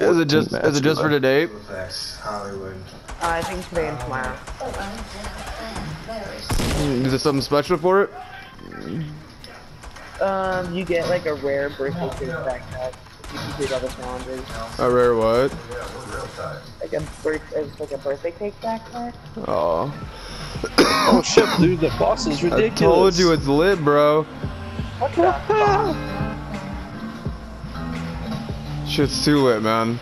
Is it just is it just for today? That's Hollywood. Uh, I think today and tomorrow. Is there something special for it? Um, you get like a rare birthday cake backpack. if You complete all the challenges. A rare what? Like a birth, like a birthday cake backpack. Oh, Oh shit, dude, the boss is ridiculous. I told you it's lit, bro. What the fuck? Shit's too lit, man.